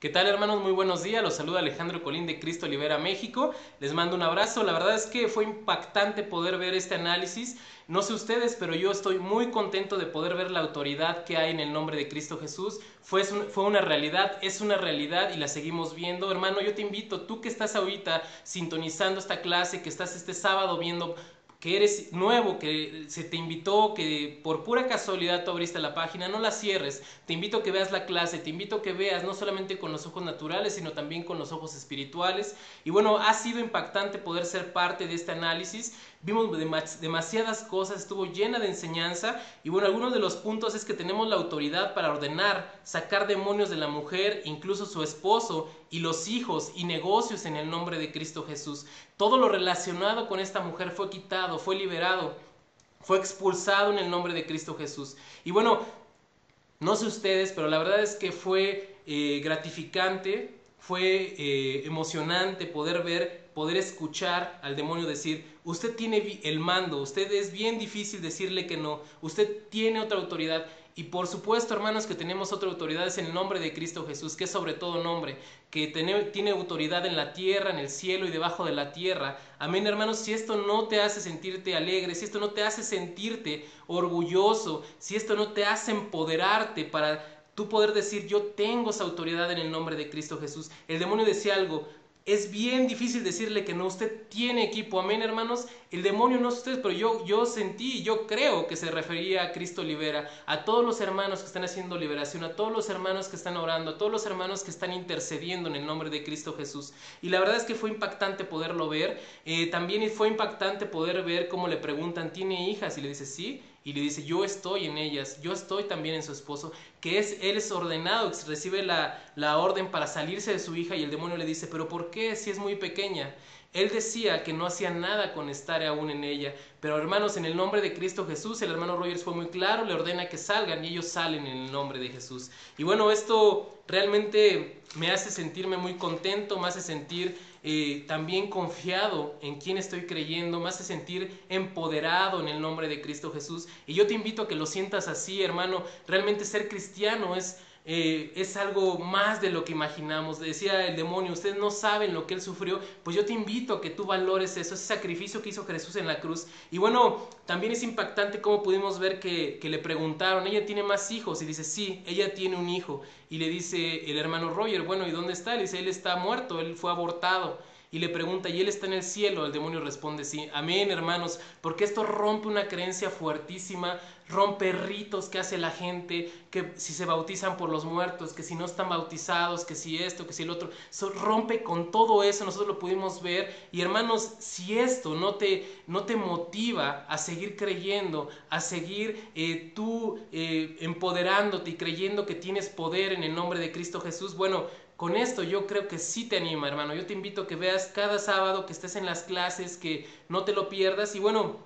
¿Qué tal hermanos? Muy buenos días. Los saluda Alejandro Colín de Cristo Libera México. Les mando un abrazo. La verdad es que fue impactante poder ver este análisis. No sé ustedes, pero yo estoy muy contento de poder ver la autoridad que hay en el nombre de Cristo Jesús. Fue, fue una realidad, es una realidad y la seguimos viendo. Hermano, yo te invito, tú que estás ahorita sintonizando esta clase, que estás este sábado viendo que eres nuevo, que se te invitó, que por pura casualidad tú abriste la página, no la cierres. Te invito a que veas la clase, te invito a que veas no solamente con los ojos naturales, sino también con los ojos espirituales. Y bueno, ha sido impactante poder ser parte de este análisis. Vimos demasiadas cosas, estuvo llena de enseñanza y bueno, algunos de los puntos es que tenemos la autoridad para ordenar, sacar demonios de la mujer, incluso su esposo y los hijos y negocios en el nombre de Cristo Jesús. Todo lo relacionado con esta mujer fue quitado, fue liberado, fue expulsado en el nombre de Cristo Jesús. Y bueno, no sé ustedes, pero la verdad es que fue eh, gratificante, fue eh, emocionante poder ver poder escuchar al demonio decir, usted tiene el mando, usted es bien difícil decirle que no, usted tiene otra autoridad. Y por supuesto, hermanos, que tenemos otra autoridad, es en el nombre de Cristo Jesús, que es sobre todo nombre, que tiene, tiene autoridad en la tierra, en el cielo y debajo de la tierra. Amén, hermanos, si esto no te hace sentirte alegre, si esto no te hace sentirte orgulloso, si esto no te hace empoderarte para tú poder decir, yo tengo esa autoridad en el nombre de Cristo Jesús. El demonio decía algo, es bien difícil decirle que no, usted tiene equipo, amén hermanos, el demonio no es usted, pero yo, yo sentí, yo creo que se refería a Cristo libera, a todos los hermanos que están haciendo liberación, a todos los hermanos que están orando, a todos los hermanos que están intercediendo en el nombre de Cristo Jesús. Y la verdad es que fue impactante poderlo ver, eh, también fue impactante poder ver cómo le preguntan, ¿tiene hijas? Y le dice, sí, y le dice, yo estoy en ellas, yo estoy también en su esposo, que es, él es ordenado, recibe la, la orden para salirse de su hija y el demonio le dice, pero ¿por qué si es muy pequeña? Él decía que no hacía nada con estar aún en ella, pero hermanos, en el nombre de Cristo Jesús, el hermano Rogers fue muy claro, le ordena que salgan y ellos salen en el nombre de Jesús. Y bueno, esto realmente me hace sentirme muy contento, me hace sentir eh, también confiado en quién estoy creyendo, me hace sentir empoderado en el nombre de Cristo Jesús. Y yo te invito a que lo sientas así, hermano. Realmente ser cristiano es eh, es algo más de lo que imaginamos. Decía el demonio, ustedes no saben lo que él sufrió, pues yo te invito a que tú valores eso, ese sacrificio que hizo Jesús en la cruz. Y bueno, también es impactante cómo pudimos ver que, que le preguntaron, ella tiene más hijos, y dice, sí, ella tiene un hijo. Y le dice el hermano Roger, bueno, ¿y dónde está? Le dice, él está muerto, él fue abortado y le pregunta, ¿y él está en el cielo? El demonio responde, sí. Amén, hermanos, porque esto rompe una creencia fuertísima, rompe ritos que hace la gente, que si se bautizan por los muertos, que si no están bautizados, que si esto, que si el otro, rompe con todo eso, nosotros lo pudimos ver. Y hermanos, si esto no te, no te motiva a seguir creyendo, a seguir eh, tú eh, empoderándote y creyendo que tienes poder en el nombre de Cristo Jesús, bueno, con esto yo creo que sí te anima, hermano. Yo te invito a que veas cada sábado, que estés en las clases, que no te lo pierdas. Y bueno,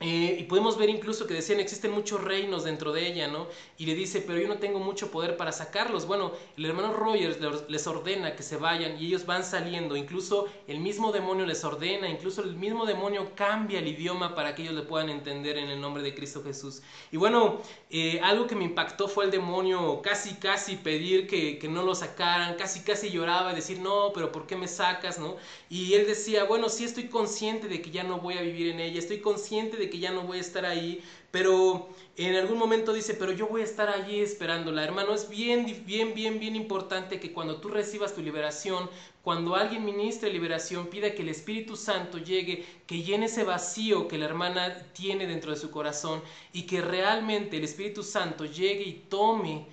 eh, y podemos ver incluso que decían existen muchos reinos dentro de ella, ¿no? Y le dice, pero yo no tengo mucho poder para sacarlos. Bueno, el hermano Rogers les ordena que se vayan y ellos van saliendo. Incluso el mismo demonio les ordena, incluso el mismo demonio cambia el idioma para que ellos le puedan entender en el nombre de Cristo Jesús. Y bueno, eh, algo que me impactó fue el demonio casi, casi pedir que, que no lo sacaran, casi, casi lloraba y decir, no, pero ¿por qué me sacas, no? Y él decía, bueno, sí estoy consciente de que ya no voy a vivir en ella, estoy consciente de que ya no voy a estar ahí, pero en algún momento dice, pero yo voy a estar allí esperándola. Hermano, es bien, bien, bien, bien importante que cuando tú recibas tu liberación, cuando alguien ministre liberación, pida que el Espíritu Santo llegue, que llene ese vacío que la hermana tiene dentro de su corazón y que realmente el Espíritu Santo llegue y tome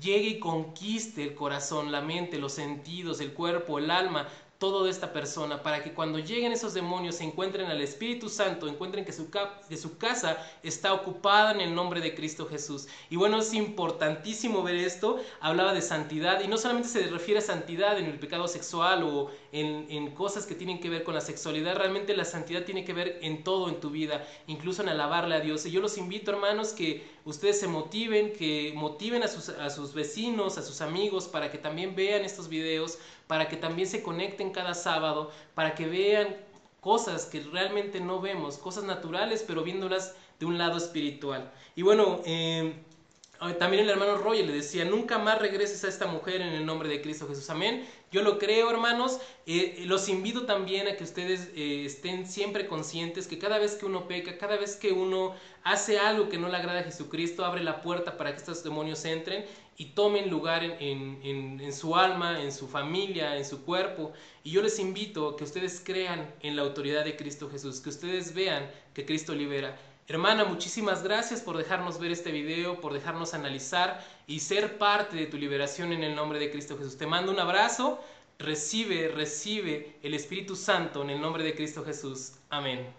llegue y conquiste el corazón, la mente, los sentidos, el cuerpo, el alma, todo de esta persona, para que cuando lleguen esos demonios se encuentren al Espíritu Santo, encuentren que su, de su casa está ocupada en el nombre de Cristo Jesús. Y bueno, es importantísimo ver esto. Hablaba de santidad y no solamente se refiere a santidad en el pecado sexual o en, en cosas que tienen que ver con la sexualidad, realmente la santidad tiene que ver en todo en tu vida, incluso en alabarle a Dios. Y yo los invito, hermanos, que ustedes se motiven, que motiven a sus, a sus vecinos, a sus amigos, para que también vean estos videos, para que también se conecten cada sábado, para que vean cosas que realmente no vemos, cosas naturales, pero viéndolas de un lado espiritual. Y bueno, eh, También el hermano Roy le decía, nunca más regreses a esta mujer en el nombre de Cristo Jesús. Amén. Yo lo creo, hermanos. Eh, los invito también a que ustedes eh, estén siempre conscientes que cada vez que uno peca, cada vez que uno hace algo que no le agrada a Jesucristo, abre la puerta para que estos demonios entren y tomen lugar en, en su alma, en su familia, en su cuerpo. Y yo les invito a que ustedes crean en la autoridad de Cristo Jesús, que ustedes vean que Cristo libera. Hermana, muchísimas gracias por dejarnos ver este video, por dejarnos analizar y ser parte de tu liberación en el nombre de Cristo Jesús. Te mando un abrazo, recibe, recibe el Espíritu Santo en el nombre de Cristo Jesús. Amén.